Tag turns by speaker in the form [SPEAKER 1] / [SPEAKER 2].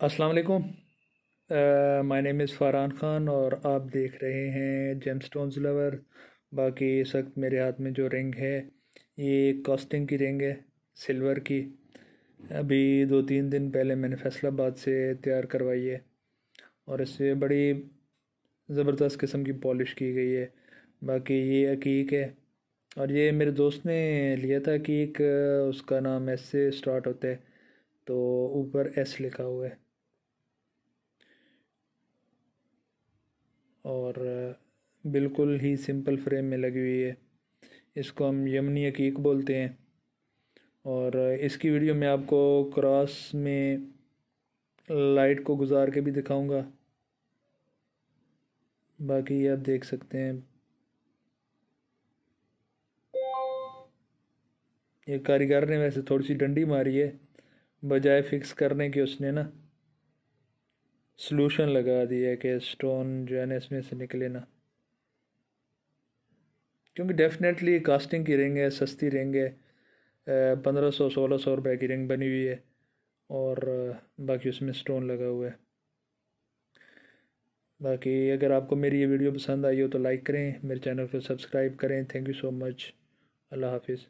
[SPEAKER 1] अस्सलाम वालेकुम। My name is Farhan Khan और आप देख रहे हैं जेम स्टोन लवर बाकी इस वक्त मेरे हाथ में जो रिंग है, ये कास्टिंग की रिंग है सिल्वर की। अभी दो तीन दिन पहले मैंने फैसलाबाद से तैयार करवाई है और इससे बड़ी ज़बरदस्त किस्म की पॉलिश की गई है। बाकी ये अकीक है और ये मेरे दोस्त ने लिया था अकीक, उसका नाम एस से स्टार्ट होता है तो ऊपर एस लिखा हुआ है। और बिल्कुल ही सिंपल फ्रेम में लगी हुई है। इसको हम यमनी अकीक बोलते हैं। और इसकी वीडियो में आपको क्रॉस में लाइट को गुजार के भी दिखाऊँगा। बाकी आप देख सकते हैं। ये कारीगर ने वैसे थोड़ी सी डंडी मारी है, बजाय फिक्स करने की उसने ना। सलूशन लगा दिया कि स्टोन जो है ना इसमें से निकले ना। क्योंकि डेफिनेटली कास्टिंग की रिंग है, सस्ती रिंग है पंद्रह सौ, सोलह सौ रुपए की रिंग बनी हुई है, और बाकी उसमें स्टोन लगा हुआ है। बाकी अगर आपको मेरी ये वीडियो पसंद आई हो तो लाइक करें, मेरे चैनल को सब्सक्राइब करें। थैंक यू सो मच अल्लाह हाफिज़।